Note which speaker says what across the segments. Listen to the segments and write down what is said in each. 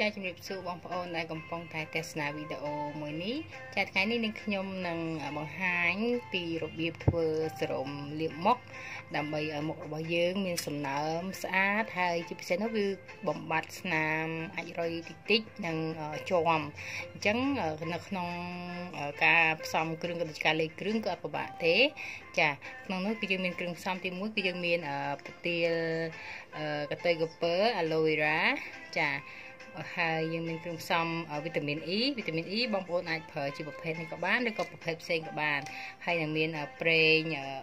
Speaker 1: ចាជំរាបសួរបងប្អូនដែលកំពុងតែទស្សនាវីដេអូមួយនេះចាថ្ងៃនេះនឹងខ្ញុំនឹងបង្ហាញពីរបៀបធ្វើសរំលាបមុខដើម្បីឲ្យមុខរបស់យើង មានសំណើមស្អាតហើយជាពិសេសនោះគឺបំបត្តិស្នាមអាចរុយតិចតិចនិងជាប់អញ្ចឹងនៅក្នុងការផ្សំគ្រឿងកតិកាលេខគ្រឿងគឺអត់ពិបាកទេ ចាក្នុងនោះគឺយើងមានគ្រឿងផ្សំទី1គឺយើងមានផ្ទៀលកន្ទុយកពើអាឡូវេរ៉ាចា ហើយយើងមានគ្រឿងផ្សំវីតាមីន E វីតាមីន E បងប្អូនអាចប្រើជាប្រភេទនេះក៏បានឬក៏ប្រភេទផ្សេងក៏បានហើយនឹងមានប្រេង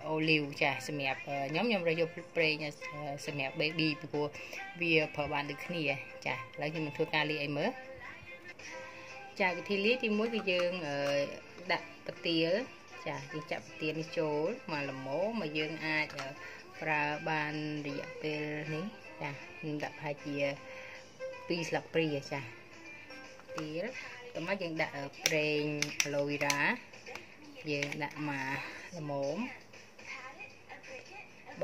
Speaker 1: អូលីវចាសម្រាប់ខ្ញុំខ្ញុំរើសយកប្រេងសម្រាប់ baby ពីព្រោះវាប្រើបានដូចគ្នាចាឥឡូវខ្ញុំនឹងធ្វើការលាយឲ្យមើលចាវិធីលាយទី1គឺយើងដាក់ប្រទាលចាយើងចាក់ប្រទាលនេះចូលមកល្មមមកយើងអាចប្រើបានរយៈពេលនេះចាខ្ញុំដាក់ប្រហែលជា 2ស្លាបព្រាចាទៀតតមកយើងដាក់ប្រេង aloe vera យើងដាក់មកល្មម3 4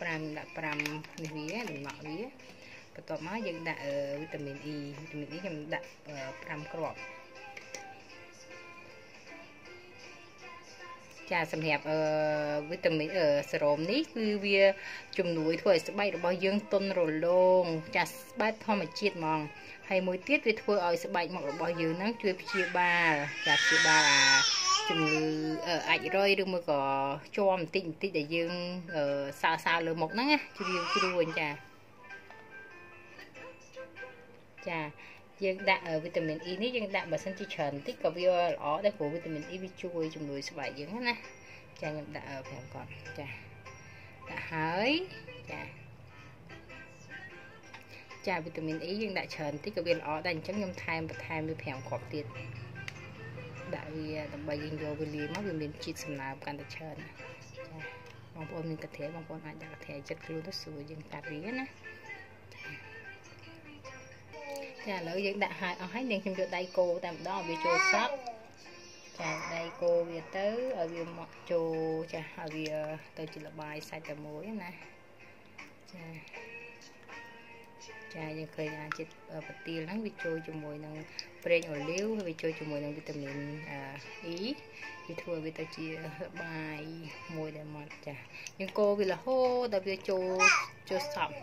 Speaker 1: 5ដាក់5នេះវាដំណក់វាបន្ទាប់មកយើងដាក់វីតាមីន E វីតាមីន E ខ្ញុំដាក់5គ្រាប់ ចាសម្រាប់អឺវីតាមីនអឺសេរ៉ូមនេះគឺវាជំនួយធ្វើឲ្យស្បែករបស់យើងទន់រលោងចាស្បែកធម្មជាតិហ្មងហើយមួយទៀតវាធ្វើឲ្យស្បែកមុខរបស់យើងហ្នឹងជួយព្យាបាលចាព្យាបាលអាជំងឺអាចរុយឬមួយក៏ជាប់បន្តិចបន្តិចដែលយើងសើសើលើមុខហ្នឹងណាជ្រាវជ្រួញចាចា យើងដាក់វីតាមីន E នេះយើងដាក់បើសិនជាច្រើនបន្តិចក៏វាល្អដែរព្រោះវីតាមីន E វាជួយជំនួយស្បែកយើងណាចាខ្ញុំដាក់5កត់ចាដាក់ហើយចាចាវីតាមីន E យើងដាក់ច្រើនបន្តិចក៏វាល្អដែរអញ្ចឹងខ្ញុំថែមបន្ថែមវា5គ្រាប់ទៀតដាក់វាដើម្បីយើងយកវាលាយមកវាមានជាតិសំណើមកាន់តែច្រើនចាបងប្អូនមានកន្ទ្រាយបងប្អូនអាចដាក់កន្ទ្រាយចិត្តខ្លួនទៅស្រួលយើងកាត់វាណា ចាឥឡូវយើងដាក់ហើយអស់ហើយនាងខ្ញុំយកដៃគោតែម្ដងឲ្យវាចូលសក់ចាដៃគោវាទៅឲ្យវាមកចូលចាឲ្យវាទៅជាលបាយសាច់តែមួយណាចាចាយើងឃើញថាជាតិប្រទាលហ្នឹងវាចូលជាមួយនឹងប្រេងអូលីវវាចូលជាមួយនឹងវីតាមីន E វាធ្វើវាទៅជាបាយមួយដែលមកចាយើងកូរវារហូតដល់វាចូលចូលសប់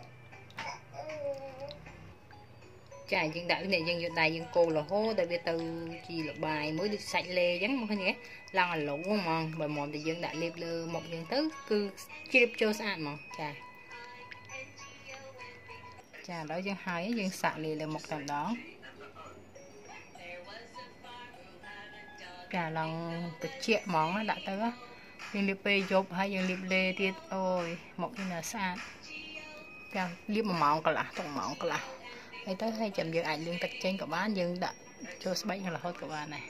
Speaker 1: ចាយើងដាក់នេះយើងយកដៃយើងកូររហូតដល់វាទៅជាលបាយមួយដូចសាច់លេអញ្ចឹងមកឃើញទេឡើងអាឡុងហ្មងបើមកតែយើងដាក់លេបលើមុខយើងទៅគឺជ្រាបចូលស្អាតហ្មងចាចាឥឡូវយើងហើយយើងសាក់លេលើមុខតែម្ដងចាឡើងត្រជាក់ហ្មងដាក់ទៅយើងលាបពេលយប់ហើយយើងលាបលេទៀតអូយមុខនេះនៅស្អាតចាលាប1ម៉ោងកន្លះទៅ1ម៉ោងកន្លះ អីទៅហើយចាំយើងអាចលាងទឹកចេញក៏បានយើងដាក់ចូលស្បែករហូតក៏បានដែរ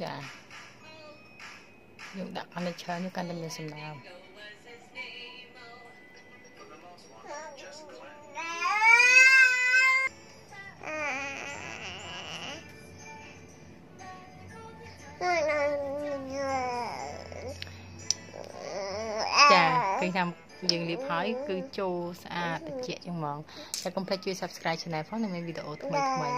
Speaker 1: ចាយើងដាក់កាន់តែច្រើនយើងកាន់តែមានសំណើម ឃើញថាយើងលាបហើយគឺចូលស្អាតត្រជាក់ជាងហ្មងតែកុំភ្លេចជួយ Subscribe Channel ផងនឹងមានវីដេអូថ្មីថ្មី